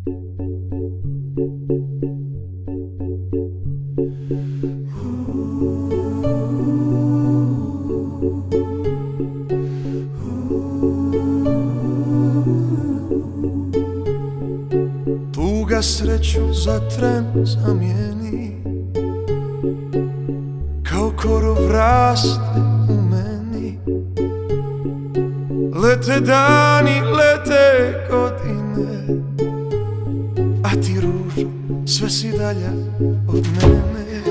Tuga sreću za tren zamijeni Kao korov raste u meni. Lete dani, lete godine A ti ružo, sve si dalja od mene.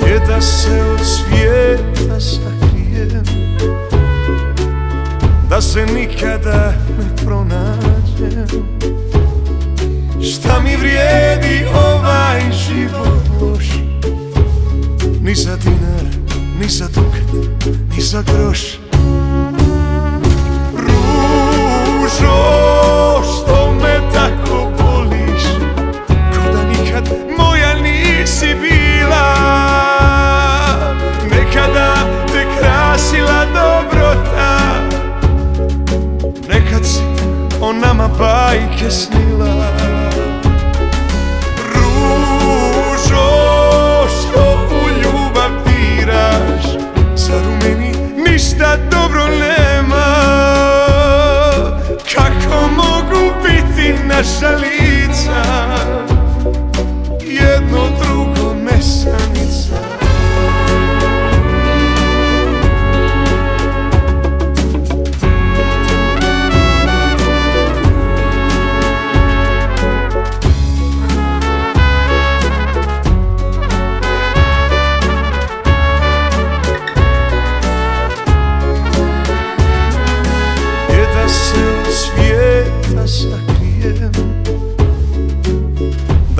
Gdje da se od svijeta sakrijem Da se nikada ne pronađem. Šta mi vrijedi ovaj život loš? Ni za dinar, ni za dukat, ni za groš o nama bajke snila Ružo, što u ljubav diraš? Zar u meni ništa dobro nema? Kako mogu biti naša lica? Jedno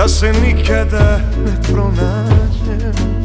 se nikada ne pronađem.